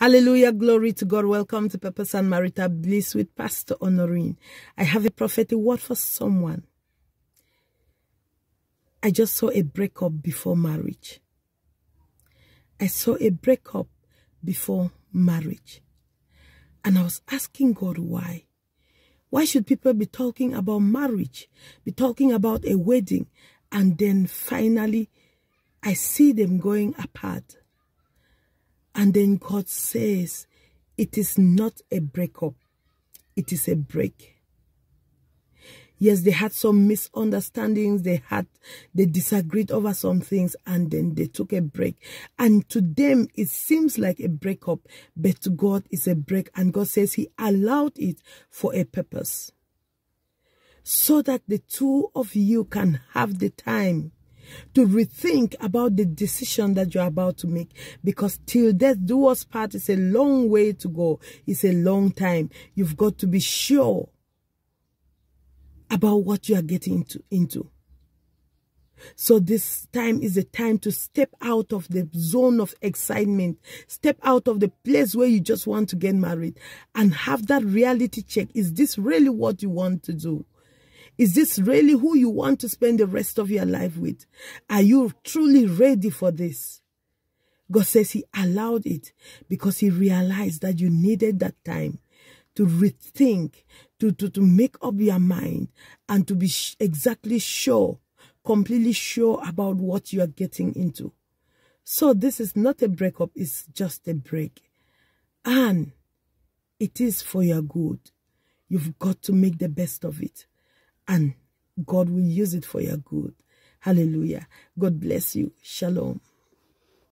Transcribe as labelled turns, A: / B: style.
A: Hallelujah. Glory to God. Welcome to Purpose and Marital Bliss with Pastor Honorine. I have a prophetic word for someone. I just saw a breakup before marriage. I saw a breakup before marriage. And I was asking God why. Why should people be talking about marriage, be talking about a wedding, and then finally I see them going apart? And then God says, it is not a breakup, it is a break. Yes, they had some misunderstandings. They had, they disagreed over some things and then they took a break. And to them, it seems like a breakup, but to God, it's a break. And God says he allowed it for a purpose. So that the two of you can have the time to rethink about the decision that you're about to make because till death do us part is a long way to go it's a long time you've got to be sure about what you are getting into, into. So this time is a time to step out of the zone of excitement, step out of the place where you just want to get married and have that reality check. Is this really what you want to do? Is this really who you want to spend the rest of your life with? Are you truly ready for this? God says he allowed it because he realized that you needed that time to rethink, to, to, to make up your mind and to be exactly sure, completely sure about what you are getting into. So this is not a breakup, it's just a break. And it is for your good. You've got to make the best of it. And God will use it for your good. Hallelujah. God bless you. Shalom.